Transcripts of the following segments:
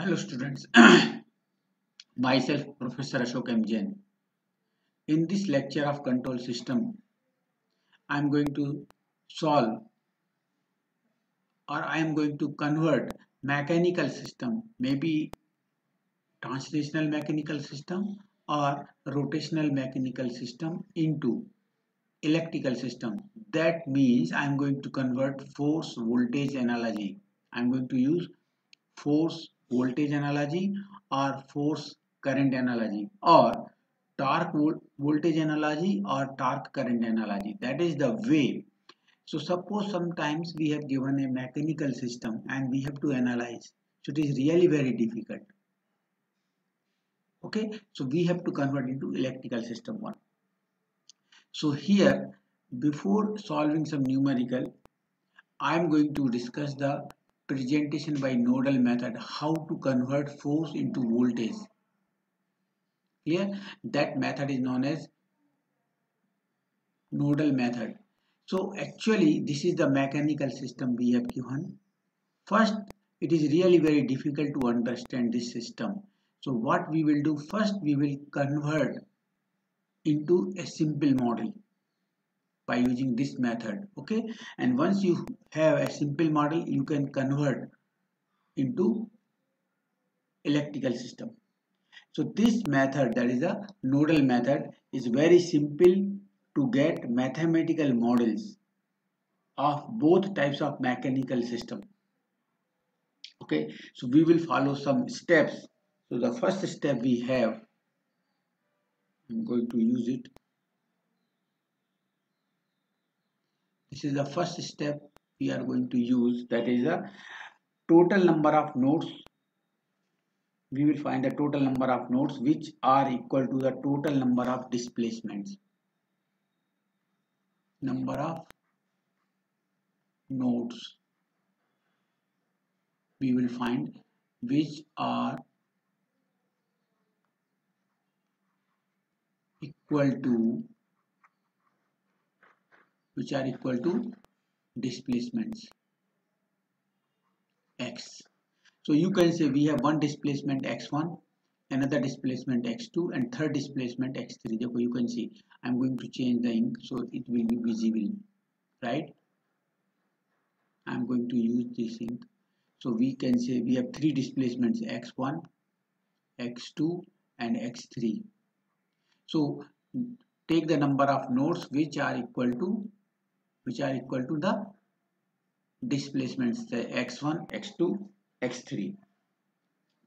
Hello students, myself Professor Ashok M. Jain. In this lecture of control system, I am going to solve or I am going to convert mechanical system, maybe translational mechanical system or rotational mechanical system into electrical system. That means I am going to convert force voltage analogy. I am going to use force voltage analogy or force current analogy or torque voltage analogy or torque current analogy. That is the way. So suppose sometimes we have given a mechanical system and we have to analyze. So it is really very difficult. Okay? So we have to convert into electrical system one. So here before solving some numerical I am going to discuss the presentation by nodal method how to convert force into voltage. Clear? That method is known as nodal method. So actually this is the mechanical system we have given. First it is really very difficult to understand this system. So what we will do first we will convert into a simple model by using this method okay? And once you have a simple model you can convert into electrical system. So this method that is a nodal method is very simple to get mathematical models of both types of mechanical system okay? So we will follow some steps. So the first step we have i'm going to use it this is the first step we are going to use. That is the total number of nodes. We will find the total number of nodes which are equal to the total number of displacements. Number of nodes. We will find which are equal to which are equal to displacements. X. So you can say we have one displacement x1 another displacement x2 and third displacement x3 therefore you can see i'm going to change the ink so it will be visible right? I'm going to use this ink. So we can say we have three displacements x1 x2 and x3 so take the number of nodes which are equal to which are equal to the displacements the x1 x2 x3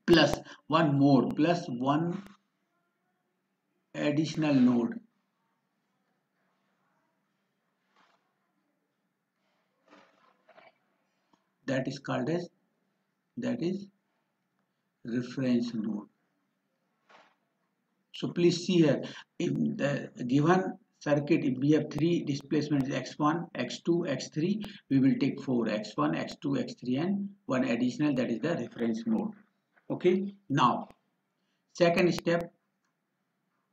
plus one more plus one additional node. That is called as that is reference node. So please see here in the given circuit if we have three displacements x1 x2 x3 we will take four x1 x2 x3 and one additional that is the reference node okay now second step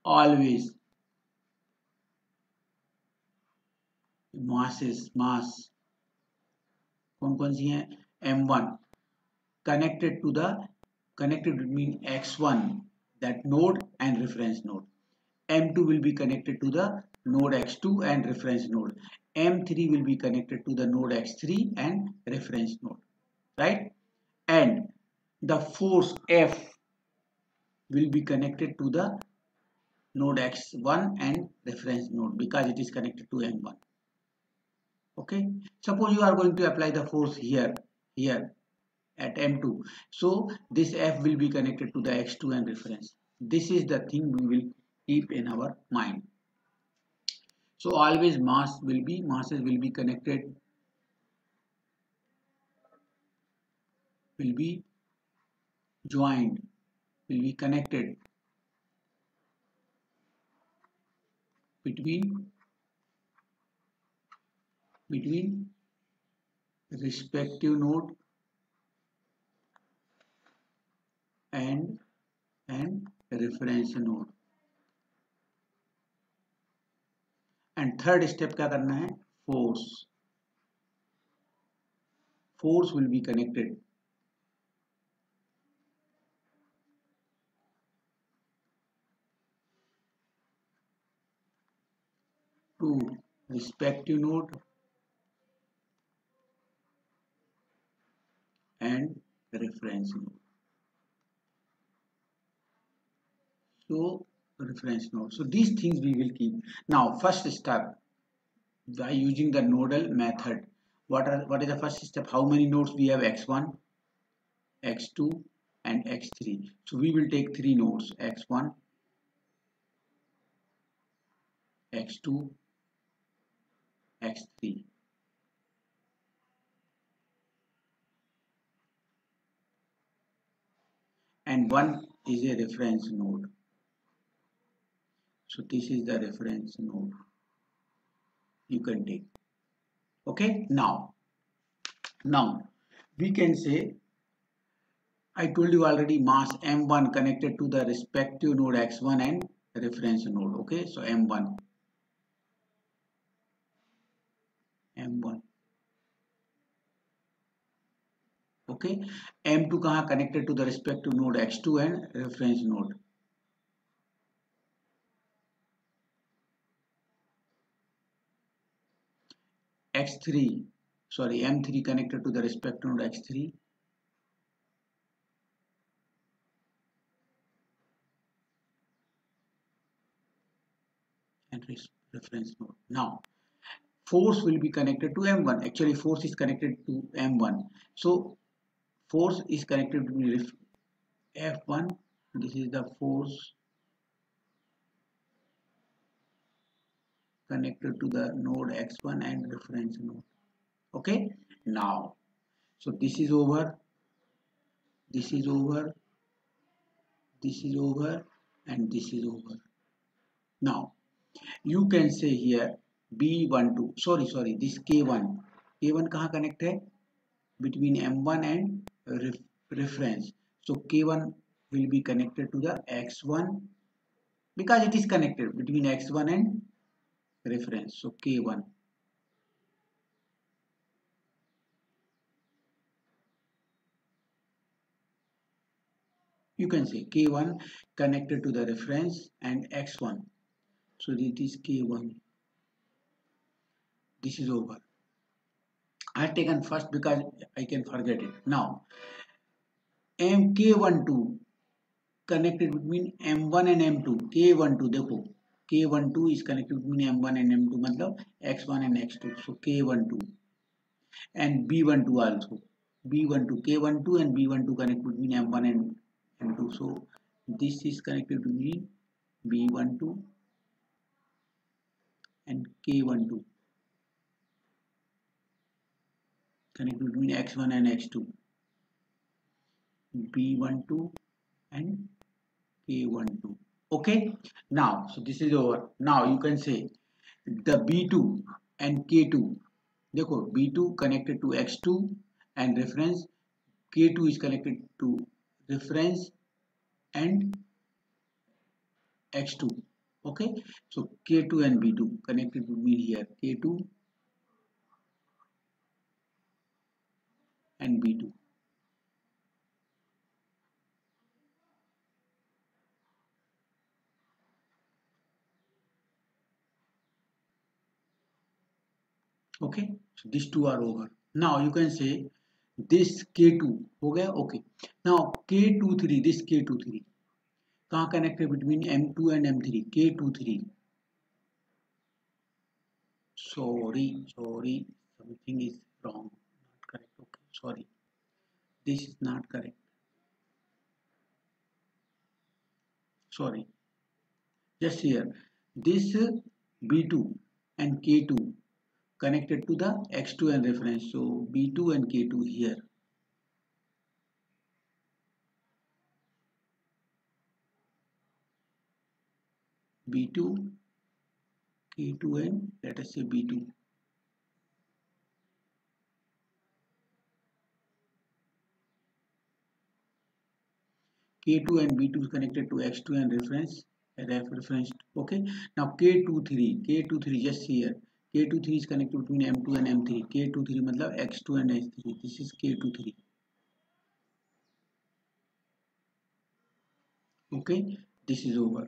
always masses mass कौन कौन सी हैं m1 connected to the connected between x1 that node and reference node m2 will be connected to the node x2 and reference node. M3 will be connected to the node x3 and reference node right? And the force f will be connected to the node x1 and reference node because it is connected to m1 okay? Suppose you are going to apply the force here here at m2 so this f will be connected to the x2 and reference. This is the thing we will keep in our mind so always mass will be masses will be connected will be joined will be connected between between respective node and and reference node and third step क्या करना है? Force force will be connected to respective node and reference node so reference node. So these things we will keep. Now first step by using the nodal method what are what is the first step? How many nodes we have? X1 x2 and x3 so we will take three nodes x1 x2 x3 and one is a reference node so this is the reference node. You can take. Okay? Now. Now we can say I told you already mass m1 connected to the respective node x1 and reference node. Okay? So m1 m1 okay? M2 kaha connected to the respective node x2 and reference node x3 sorry m3 connected to the respective node x3 and reference node now force will be connected to m1 actually force is connected to m1 so force is connected to f1 this is the force connected to the node x1 and reference node. Okay? Now so this is over. This is over. This is over and this is over. Now you can say here B12 sorry sorry this K1 K1 kaha connect hai between M1 and ref, reference. So K1 will be connected to the X1 because it is connected between X1 and reference so K1 you can say K1 connected to the reference and X1 so it is K1 this is over. I have taken first because I can forget it. Now MK12 connected between M1 and M2 K12 देखो K one two is connected between M one and M two मतलब X one and X two so K one two and B one two also B one two K one two and B one two connect between M one and M two so this is connected between B one two and K one two connect between x1 and x2 b12 and k12 okay? Now so this is over. Now you can say the b2 and k2 देखो b2 connected to x2 and reference k2 is connected to reference and x2 okay? So k2 and b2 connected between here. K2 and B2. Okay, so these two are over. Now you can say this K2 हो गया okay. Now K23 this K23 कहाँ connected between M2 and M3 K23 sorry sorry something is wrong not correct okay sorry this is not correct sorry just here this b2 and k2 connected to the x2 and reference. So b2 and k2 here. B2 k2 and let us say b2 K2 and B2 is connected to X2 and reference ref reference okay. Now K23 K23 just here K23 is connected between M2 and M3 K23 मतलब X2 and H3 this is K23 okay this is over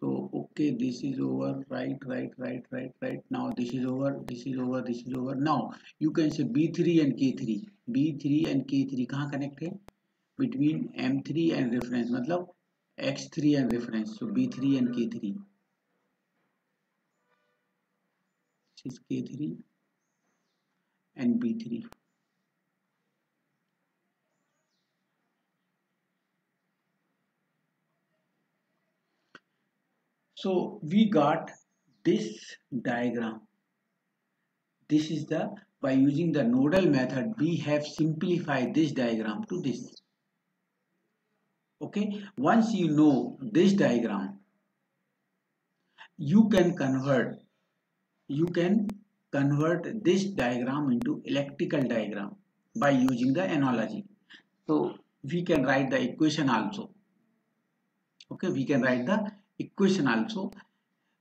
so okay this is over right right right right right now this is over this is over this is over now you can say b3 and k3 b3 and k3 kahan connect hai between m3 and reference matlab x3 and reference so b3 and k3 this is k3 and b3 So we got this diagram. This is the, by using the nodal method, we have simplified this diagram to this. Okay, once you know this diagram, you can convert, you can convert this diagram into electrical diagram by using the analogy. So we can write the equation also. Okay, we can write the equation also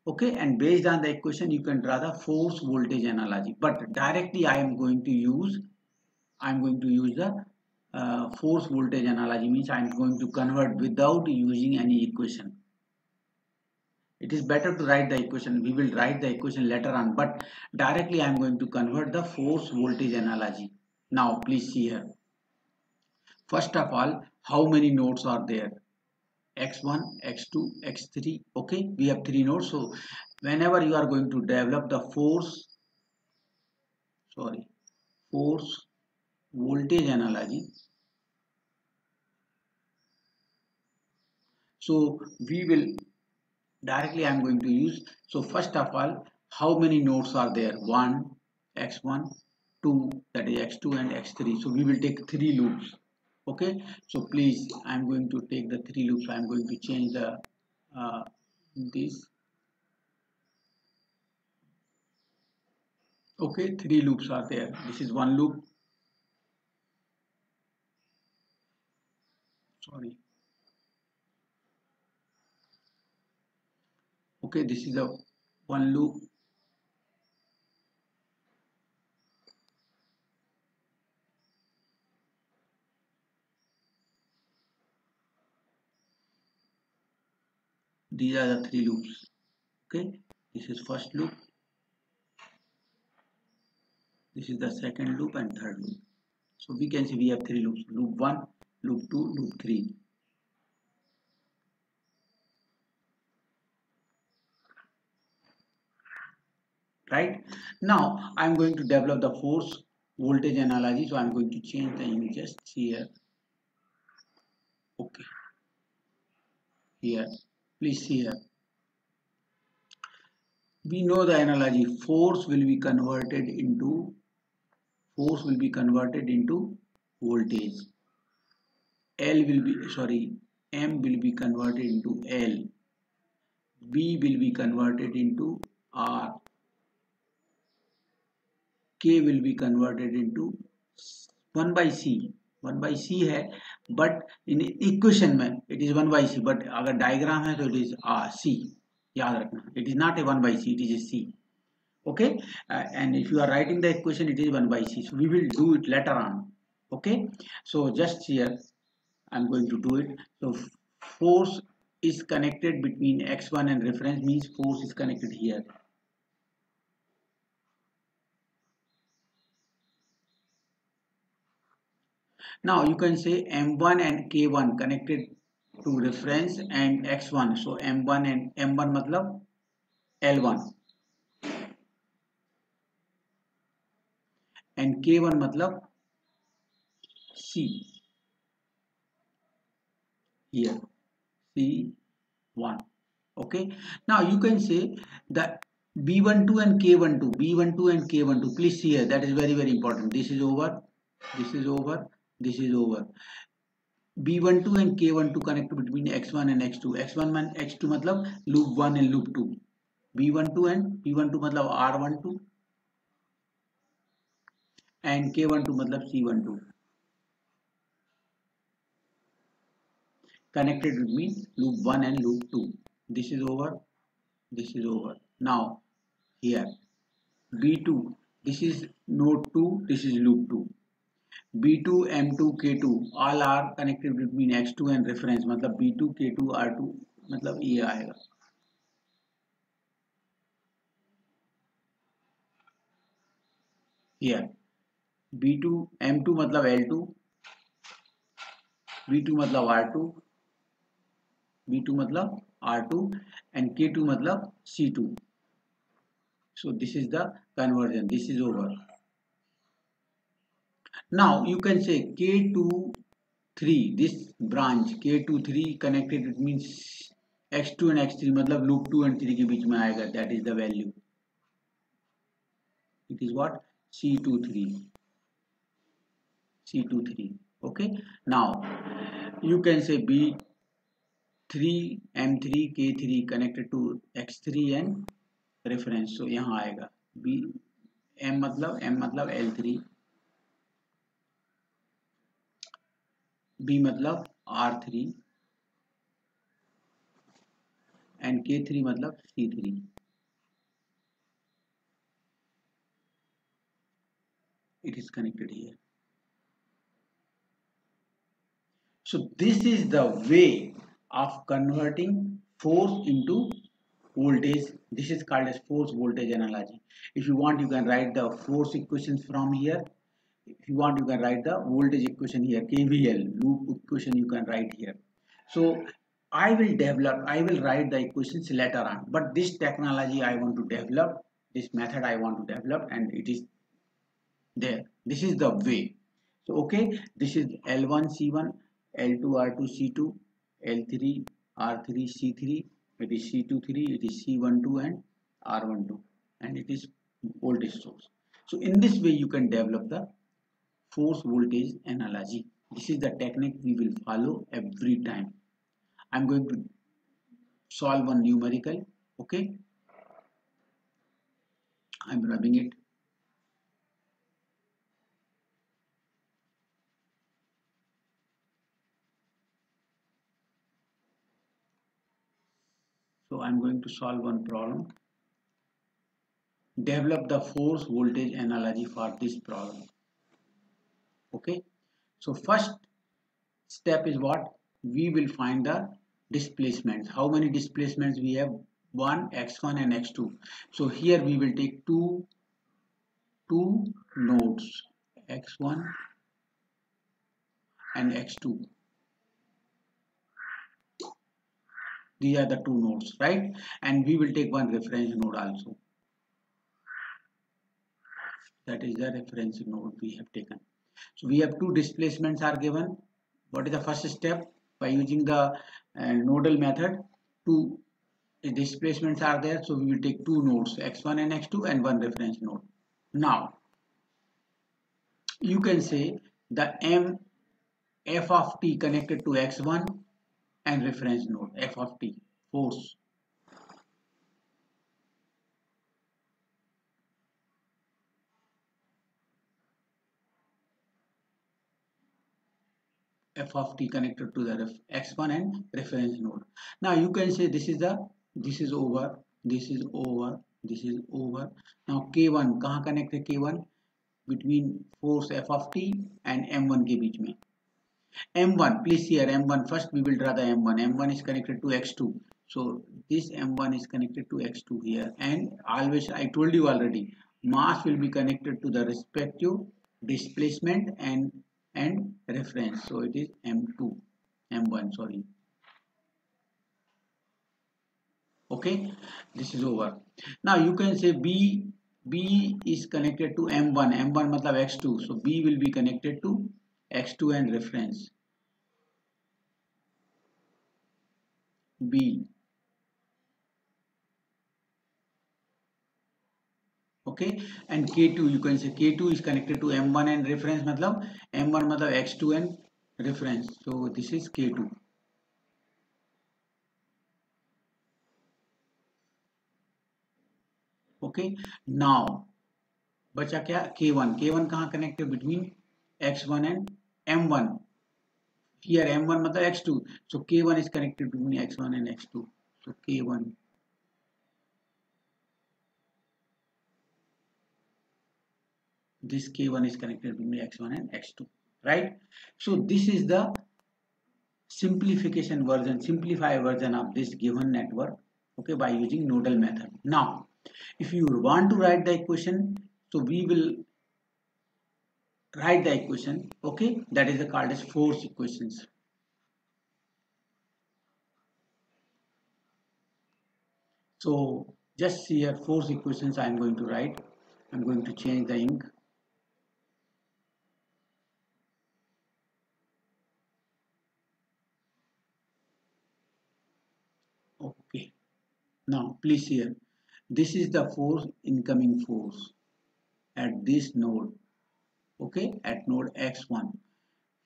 okay and based on the equation you can draw the force voltage analogy but directly I am going to use I am going to use the uh, force voltage analogy means I am going to convert without using any equation it is better to write the equation. We will write the equation later on but directly I am going to convert the force voltage analogy. Now please see here. First of all how many nodes are there? X1 x2 x3 okay? We have three nodes. So whenever you are going to develop the force sorry force voltage analogy so we will directly i am going to use. So first of all how many nodes are there? 1 x1 2 that is x2 and x3 so we will take three loops okay? So please i'm going to take the three loops. I'm going to change the uh, this. Okay three loops are there. This is one loop. Sorry okay this is a one loop. These are the three loops okay? This is first loop. This is the second loop and third loop. So we can see we have three loops loop 1 loop 2 loop 3 right now i'm going to develop the force voltage analogy so i'm going to change the images here okay here Please see here. We know the analogy force will be converted into force will be converted into voltage. L will be sorry M will be converted into L B will be converted into R K will be converted into 1 by C one by सी है but in equation में it is one by C but अगर diagram है तो it is सी याद रखना it is not A one by see it is a C okay uh, and if you are writing the equation it is 1 by c so we will do it later on okay so just here i'm going to do it so force is connected between x1 and reference means force is connected here Now you can say M1 and K1 connected to reference and X1. So M1 and M1 matlab L1 and K1 matlab C. Here C1 okay? Now you can say that B12 and K12 B12 and K12 please see here that is very very important. This is over. This is over this is over b12 and k12 connect between x1 and x2 x1 and x2 मतलब loop 1 and loop 2 b12 and p12 मतलब r12 and k12 मतलब c12 connected between loop 1 and loop 2 this is over this is over now here b2 this is node 2 this is loop 2 B2, M2, K2 all are connected between X2 and reference मतलब B2, K2, R2 मतलब ये आएगा here B2 M2 मतलब L2 B2 मतलब R2 B2 मतलब R2 and K2 मतलब C2 so this is the conversion this is over now you can say k2 3 this branch k2 3 connected it means x2 and x3 मतलब loop 2 and 3 के बीच में आएगा that is the value it is what c23 c23 okay now you can say b3 m3 k3 connected to x3 and reference so यहाँ आएगा b m मतलब m मतलब l3 b मतलब r3 and k3 मतलब c3 it is connected here so this is the way of converting force into voltage this is called as force voltage analogy if you want you can write the force equations from here if you want you can write the voltage equation here kvl loop equation you can write here. So i will develop i will write the equations later on. But this technology i want to develop this method i want to develop and it is there. This is the way. So okay this is l1 c1 l2 r2 c2 l3 r3 c3 it is c23 it is c12 and r12 and it is voltage source. So in this way you can develop the force voltage analogy this is the technique we will follow every time i'm going to solve one numerical okay i'm rubbing it So I'm going to solve one problem. Develop the force voltage analogy for this problem. Okay. So first step is what? We will find the displacements. How many displacements we have? 1, x1 and x2. So here we will take two, two nodes x1 and x2 these are the two nodes right and we will take one reference node also that is the reference node we have taken so we have two displacements are given. What is the first step? By using the uh, nodal method two displacements are there. So we will take two nodes x1 and x2 and one reference node. Now you can say the m f of t connected to x1 and reference node f of t force f of t connected to the x1 and reference node. Now you can say this is the this is over this is over this is over. Now k1 kahan connect hai k1 between force f of t and m1 ke beech mein m1 please here m1 first we will draw the m1 m1 is connected to x2 so this m1 is connected to x2 here and always i told you already mass will be connected to the respective displacement and and reference. So it is m2 m1 sorry. Okay this is over. Now you can say b b is connected to m1 m1 matlab x2 so b will be connected to x2 and reference. B okay and K two you can say K two is connected to M one and reference मतलब M one मतलब X two and reference so this is K two okay now बचा क्या? K one K one कहा connected between X one and M one here M one मतलब X two so K one is connected between X one and X two so K one this k1 is connected between x1 and x2 right? So this is the simplification version simplify version of this given network okay by using nodal method. Now if you want to write the equation so we will write the equation okay? That is called as force equations. So just here force equations I am going to write. I'm going to change the ink okay now please here this is the force incoming force at this node okay? At node x1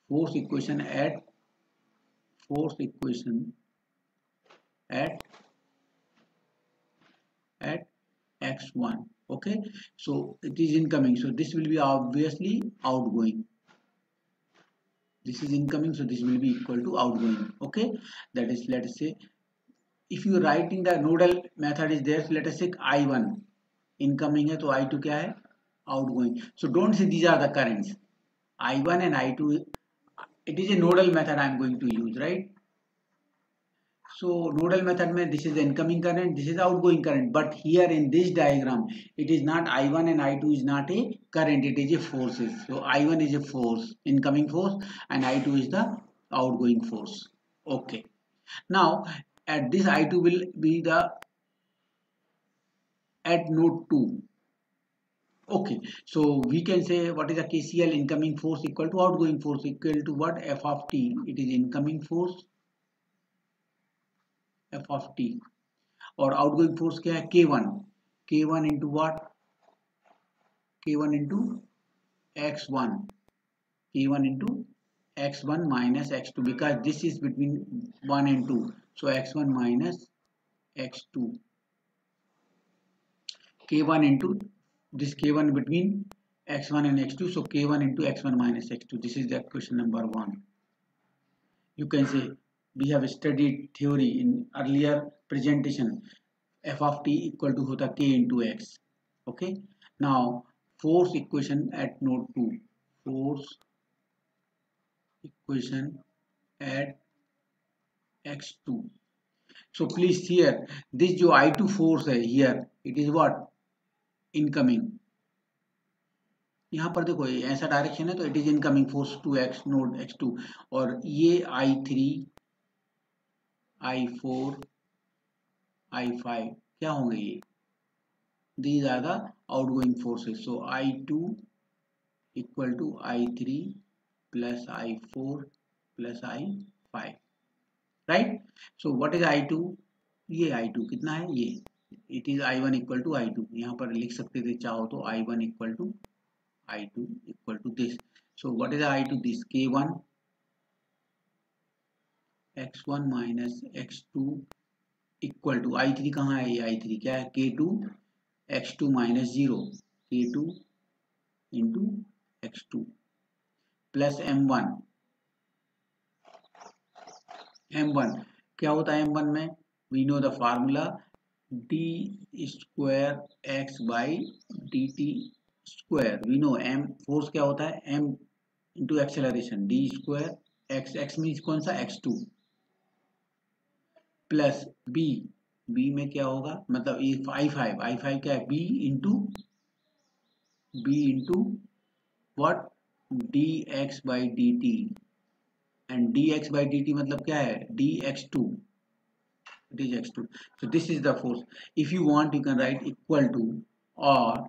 force equation at force equation at at x1 okay? So it is incoming. So this will be obviously outgoing. This is incoming so this will be equal to outgoing okay? That is let us say if you writing the nodal method is there so let us say i1 incoming है तो i2 क्या है outgoing. So don't say these are the currents. I1 and I2, it is a nodal method I am going to use, right? So nodal method mein this is the incoming current, this is the outgoing current. But here in this diagram, it is not I1 and I2 is not a current, it is a forces. So I1 is a force, incoming force and I2 is the outgoing force. Okay. Now at this I2 will be the at node 2 Okay, so we can say what is the KCL incoming force equal to outgoing force equal to what F of T. It is incoming force F of T और outgoing force क्या है K1 K1 into what K1 into X1 K1 into X1 minus X2 because this is between 1 and 2 so X1 minus X2 K1 into this k1 between x1 and x2 so k1 into x1 minus x2 this is the question number one. You can say we have studied theory in earlier presentation. F of t equal to hota k into x. Okay? Now force equation at node 2 force equation at x2 so please here this jo i2 force hai here, it is what? Incoming यहाँ पर देखो ऐसा direction है तो it is incoming force to X node X two और ये I three I four I five क्या होंगे ये? These are the outgoing forces so I two equal to I three plus I four plus I five right so what is I two ये I two कितना है? ये. It is I one equal to I two यहाँ पर लिख सकते थे, चाहो तो I one equal to I two equal to this so what is I two this K one X one minus X two equal to I three कहाँ है? ये आई थ्री क्या है? K two X two minus zero K two into X two plus M one M one क्या होता है M one में? We know the formula D square X by D T square we know M force क्या होता है? M into acceleration D square X X mean कौन सा? X two plus B B में क्या होगा? मतलब ये आई फाइव आई फाइव क्या है? B into B into what D X by D T and D X by D T मतलब क्या है? D X two D X two so this is the force if you want you can write equal to और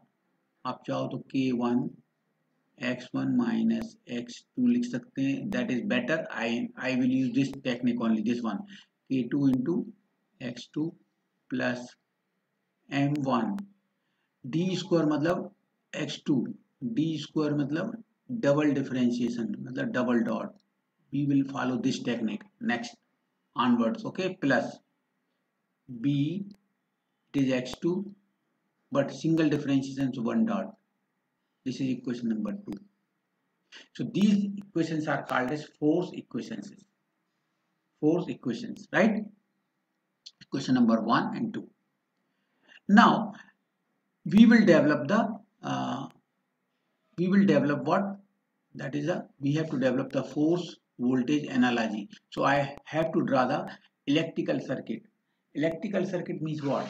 आप चाहो तो K one X one minus X two लिख सकते हैं. That is better I I will use this technique only this one K two into X two plus M one D square मतलब X two D square मतलब double differentiation मतलब double dot we will follow this technique. Next onwards okay? Plus b it is x2 but single differentiation is one dot. This is equation number two. So these equations are called as force equations. Force equations right? Equation number one and two. Now we will develop the uh, we will develop what? That is a we have to develop the force voltage analogy. So i have to draw the electrical circuit. Electrical circuit means what?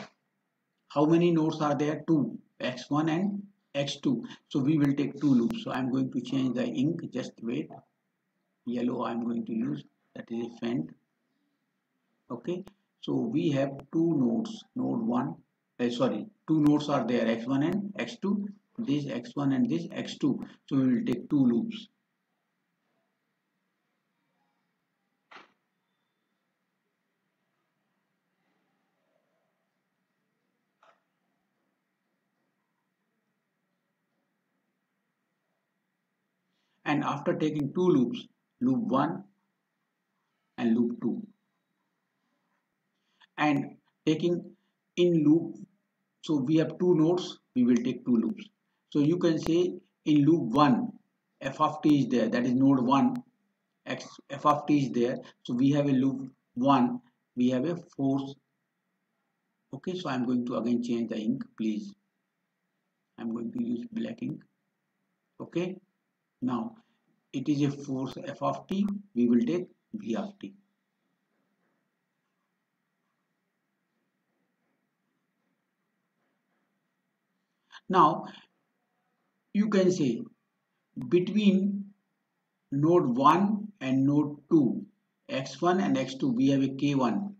How many nodes are there? Two, X1 and x2 so we will take two loops. So i'm going to change the ink. Just wait. Yellow i'm going to use that is fend okay. So we have two nodes. Node 1 uh, sorry two nodes are there. X1 and x2 this x1 and this x2 so we will take two loops and after taking two loops loop 1 and loop 2 and taking in loop so we have two nodes we will take two loops. So you can say in loop 1 f of t is there that is node 1 x f of t is there. So we have a loop 1 we have a force. Okay so i'm going to again change the ink please. I'm going to use black ink. Okay now it is a force f of t, we will take v of t. Now you can say between node 1 and node 2 x1 and x2 we have a k1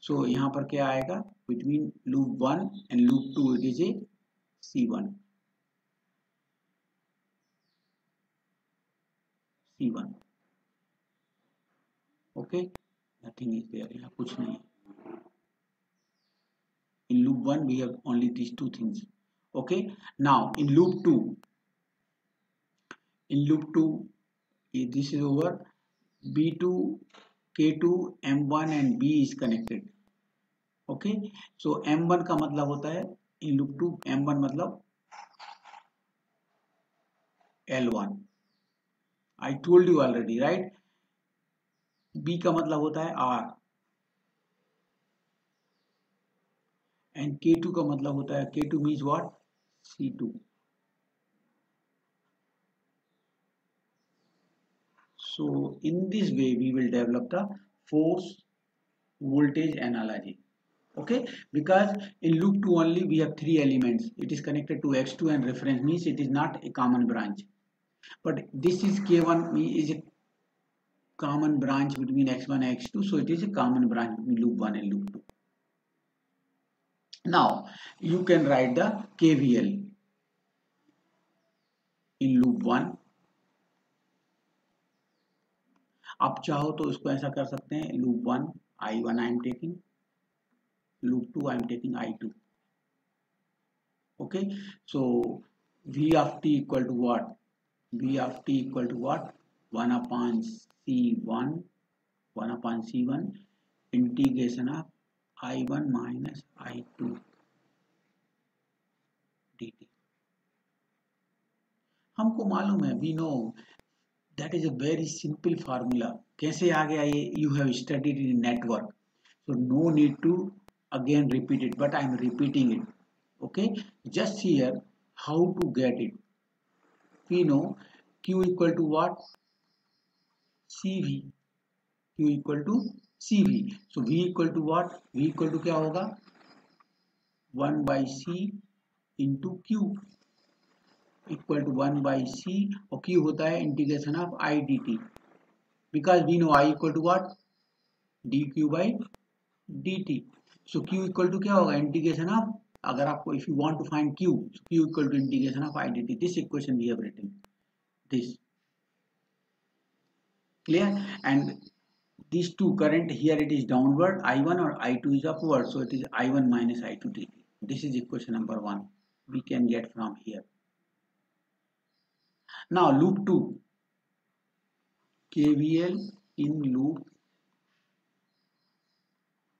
so यहाँ पर क्या आएगा between loop 1 and loop 2 it is a c1 C1 okay nothing is there यहाँ कुछ नहीं in loop one we have only these two things okay now in loop two in loop two this is over B two K two M one and B is connected का मतलब होता है in loop two M one मतलब L one I told you already right B का मतलब होता है are and K to का मतलब होता है K two means what C two so in this way we will develop the force voltage analogy okay because in loop two only we have three elements it is connected to X two and reference means it is not a common branch but this is k1 is a common branch between x1 and x2 so it is a common branch between loop 1 and loop 2 now you can write the kvl in loop 1 आप चाहो तो इसको ऐसा कर सकते हैं loop one I one I am taking loop two I am taking I two okay so v of t equal to what v of t equal to what 1 upon c1 1 upon c1 integration of i1 minus i2 dt हमको मालूम है we know that is a very simple formula कैसे आ गया ये you have studied in network so no need to again repeat it but i'm repeating it okay just here how to get it we know q equal to what cv q equal to cv so v equal to what v equal to क्या होगा 1 by c into q equal to 1 by c और q होता है integration of i dt because we know i equal to what dq by dt so q equal to क्या होगा integration of अगर आपको if you want to find q so q equal to integration of i dt this equation we have written this clear and these two current here it is downward i1 or i2 is upward so it is i1 minus i2 dt this is equation number one we can get from here now loop 2 kvl in loop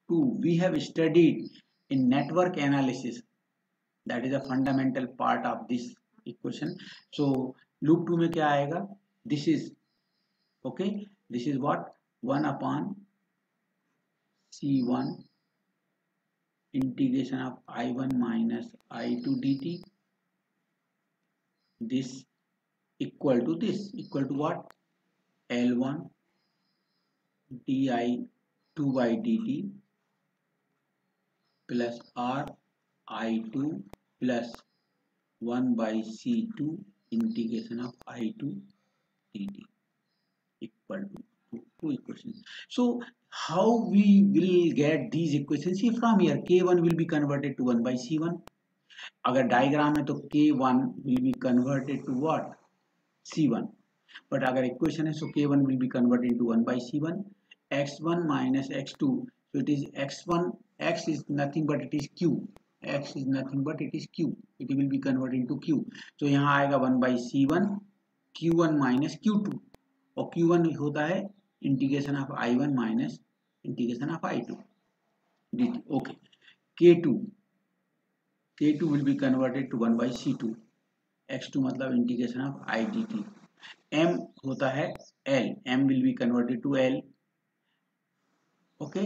2 we have studied in network analysis that is a fundamental part of this equation so loop 2 में क्या आएगा this is okay this is what 1 upon c1 integration of i1 minus i2 dt this equal to this equal to what l1 di 2 by dt plus R I two plus one by C two integration of I two D D equal to so how we will get these equation see from here K one will be converted to one by C one अगर diagram है तो K one will be converted to what C one but अगर equation है so K one will be converted to one by C one X one minus X two it is X one x is nothing but it is q. X is nothing but it is q. It will be converted into q. तो so, यहाँ आएगा one by C one Q one minus Q two और Q one होता है integration of I one minus integration of I two D okay K two K two will be converted to one by C two X two मतलब integration of I D T M होता है L M will be converted to L okay?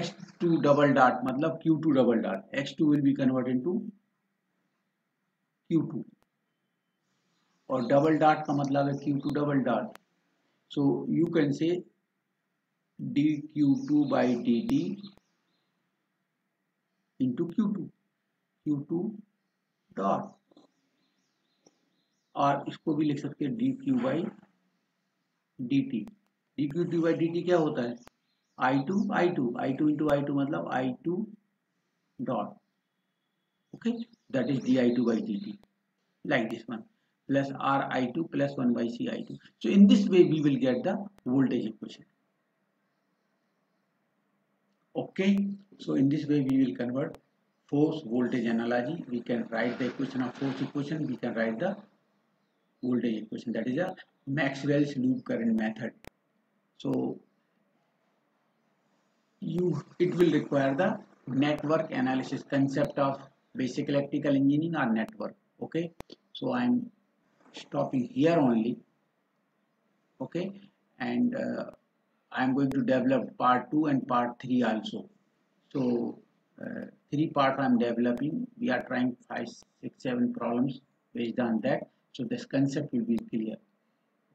X2 double dot मतलब matlab q2 double dot. X2 will be converted into q2 और double dot का मतलब है Q two double dot so you can say D Q two by D T into Q two Q two dot और इसको भी लिख सकते हैं D Q by D T D Q two by D T क्या होता है? I2 i2 i2 into i2 मतलब i2 dot okay that is di2 by dt like this one plus ri2 plus 1 by ci2 so in this way we will get the voltage equation okay so in this way we will convert force voltage analogy we can write the equation of force equation we can write the voltage equation that is a maxwell's loop current method so you it will require the network analysis concept of basic electrical engineering or network okay? So i'm stopping here only okay? And uh, i'm going to develop part 2 and part 3 also. So uh, three part i'm developing. We are trying five six seven problems based on that. So this concept will be clear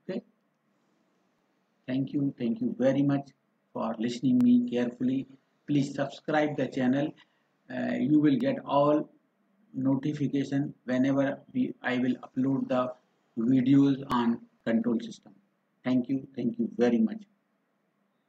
okay? Thank you. Thank you very much for listening me carefully. Please subscribe the channel. Uh, you will get all notification whenever we i will upload the videos on control system. Thank you. Thank you very much